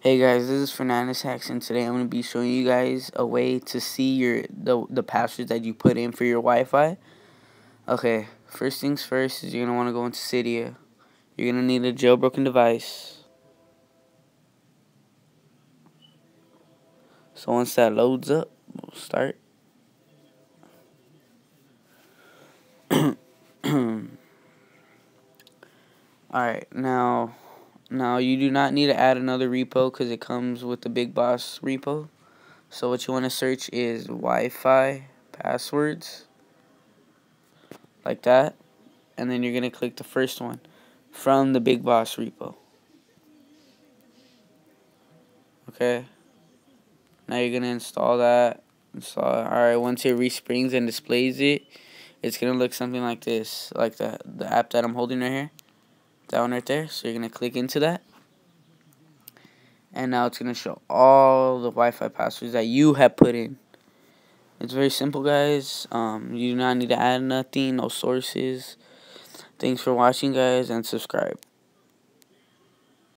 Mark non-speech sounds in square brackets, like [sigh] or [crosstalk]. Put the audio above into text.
Hey guys, this is Fernandez Hacks and today I'm going to be showing you guys a way to see your the, the passwords that you put in for your Wi-Fi. Okay, first things first is you're going to want to go into Cydia. You're going to need a jailbroken device. So once that loads up, we'll start. [clears throat] Alright, now now you do not need to add another repo because it comes with the Big Boss repo. So what you want to search is Wi-Fi passwords like that and then you're going to click the first one from the Big Boss repo. Okay. Now you're going to install that. Install Alright, once it resprings and displays it, it's going to look something like this, like the, the app that I'm holding right here that one right there. So you're going to click into that. And now it's going to show all the Wi-Fi passwords that you have put in. It's very simple, guys. Um, you do not need to add nothing, no sources. Thanks for watching, guys, and subscribe.